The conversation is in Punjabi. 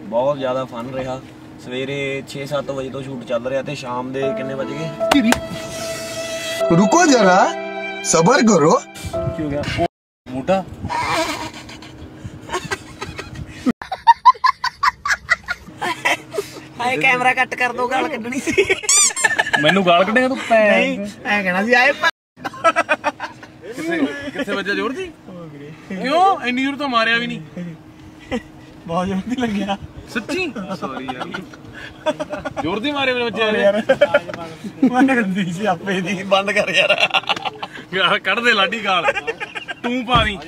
ਬਹੁਤ ਜ਼ਿਆਦਾ ਫਨ ਰਿਹਾ। ਸਵੇਰੇ 6-7 ਵਜੇ ਤੋਂ ਸ਼ੂਟ ਚੱਲ ਰਿਹਾ ਤੇ ਸ਼ਾਮ ਦੇ ਕਿੰਨੇ ਵਜ ਗਏ? ਰੁਕੋ ਜਰਾ ਸਬਰ ਕਰੋ। ਕੀ ਹੋ ਗਿਆ? ਮੋਟਾ ਹਾਏ ਕੈਮਰਾ ਕੱਟ ਕਰ ਦੋ ਗਾਲ ਕੱਢਣੀ ਸੀ। ਮੈਨੂੰ ਗਾਲ ਕੱਢੇਗਾ ਤੂੰ? ਪੈ ਨਹੀਂ ਐ ਕਹਿਣਾ ਸੀ ਆਏ ਕਿੱਥੇ ਕਿੱਥੇ ਵੱਜਿਆ ਜ਼ੋਰ ਦੀ ਕਿਉਂ? ਇੰਨੀ ਜ਼ੋਰ ਤਾਂ ਮਾਰਿਆ ਵੀ ਨਹੀਂ। ਬਹੁਤ ਜ਼ੋਰ ਦੀ ਲੱਗਿਆ। ਸੱਚੀ? ਸੌਰੀ ਯਾਰ। ਜ਼ੋਰ ਦੀ ਮਾਰੇ ਮੇਰੇ ਬੱਚੇ ਯਾਰ। ਮੈਂ ਗੰਦੀ ਸੀ ਆਪੇ ਦੀ। ਬੰਦ ਕਰ ਯਾਰ। ਯਾਰ ਕੱਢ ਦੇ ਲਾਡੀ ਗਾਲ। ਤੂੰ ਪਾ ਦੀ।